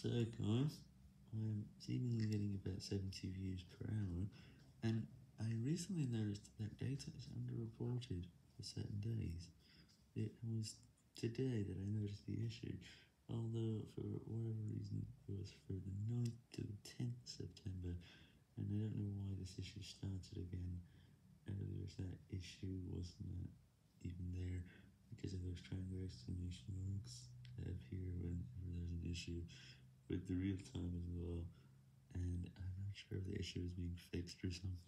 So guys, I'm seemingly getting about 70 views per hour, and I recently noticed that data is underreported for certain days. It was today that I noticed the issue, although for whatever reason it was for the 9th to the 10th September, and I don't know why this issue started again. Earlier that issue wasn't even there because of those triangle exclamation marks that appear whenever there's an issue with the real time as well, and I'm not sure if the issue is being fixed or something.